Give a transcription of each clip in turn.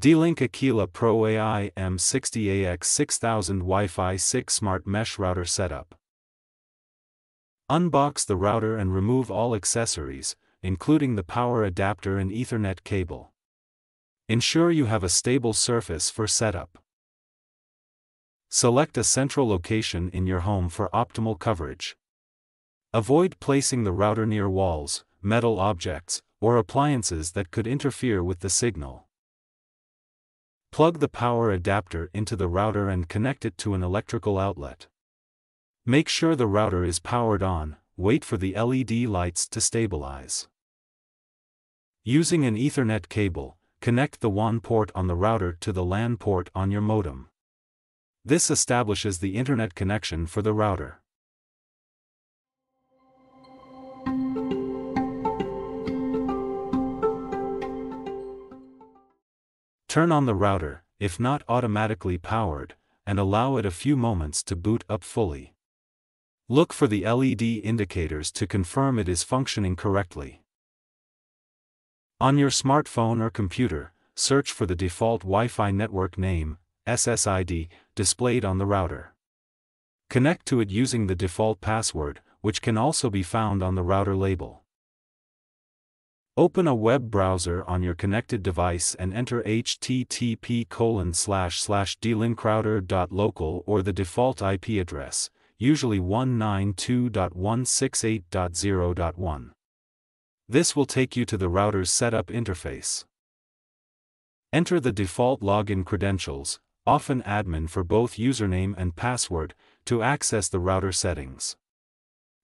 D-Link Aquila Pro AI M60 AX6000 Wi-Fi 6 Smart Mesh Router Setup. Unbox the router and remove all accessories, including the power adapter and Ethernet cable. Ensure you have a stable surface for setup. Select a central location in your home for optimal coverage. Avoid placing the router near walls, metal objects, or appliances that could interfere with the signal. Plug the power adapter into the router and connect it to an electrical outlet. Make sure the router is powered on, wait for the LED lights to stabilize. Using an Ethernet cable, connect the WAN port on the router to the LAN port on your modem. This establishes the internet connection for the router. Turn on the router, if not automatically powered, and allow it a few moments to boot up fully. Look for the LED indicators to confirm it is functioning correctly. On your smartphone or computer, search for the default Wi-Fi network name, SSID, displayed on the router. Connect to it using the default password, which can also be found on the router label. Open a web browser on your connected device and enter http colon slash slash dlinkrouter.local or the default IP address, usually 192.168.0.1. This will take you to the router's setup interface. Enter the default login credentials, often admin for both username and password, to access the router settings.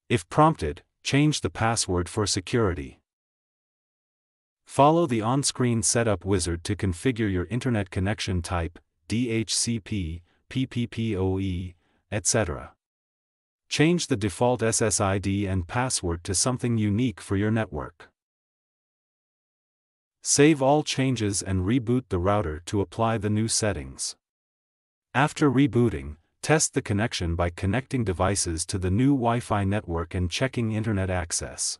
If prompted, change the password for security. Follow the on-screen setup wizard to configure your internet connection type, DHCP, PPPoE, etc. Change the default SSID and password to something unique for your network. Save all changes and reboot the router to apply the new settings. After rebooting, test the connection by connecting devices to the new Wi-Fi network and checking internet access.